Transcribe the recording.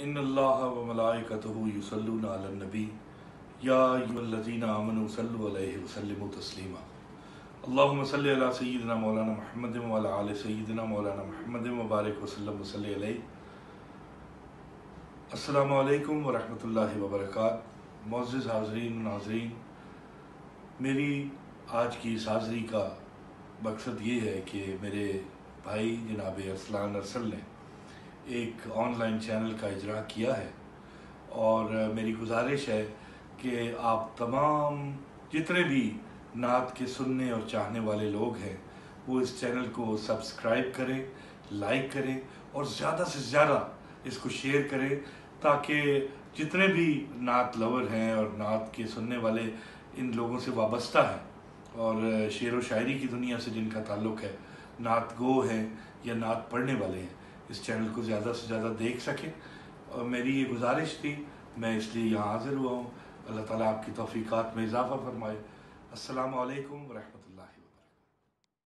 इन अल्लाह व मलाइकतहु युसल्लूना अलन नबी। या अय्युहल्लज़ीना आमनू सल्लु अलैहि व सल्लिमू तस्लीमा। अल्लाहुम्म सल्लि अला सय्यिदिना मौलाना मुहम्मद व अला आलि सय्यिदिना मौलाना मुहम्मद व बारिक व सल्लम व सल्लि अलैहि। अस्सलामु अलैकुम व रहमतुल्लाहि व बरकात। मोअज़्ज़िज़ हाज़रीन, नाज़रीन, मेरी आज की इस हाज़री का मकसद ये है कि मेरे भाई जनाब असलान अरसल ने एक ऑनलाइन चैनल का इजरा किया है। और मेरी गुजारिश है कि आप तमाम जितने भी नात के सुनने और चाहने वाले लोग हैं, वो इस चैनल को सब्सक्राइब करें लाइक करें और ज़्यादा से ज़्यादा इसको शेयर करें ताकि जितने भी नात लवर हैं और नात के सुनने वाले इन लोगों से वाबस्ता हैं। और शेर व शायरी की दुनिया से जिनका ताल्लुक़ है, नात गो हैं या नात पढ़ने वाले हैं इस चैनल को ज़्यादा से ज़्यादा देख सकें। और मेरी ये गुजारिश थी, मैं इसलिए यहाँ हाज़िर हुआ हूँ। अल्लाह ताला आपकी तौफ़ीक़ात में इजाफ़ा फरमाए। अस्सलाम वालेकुम रहमतुल्लाहि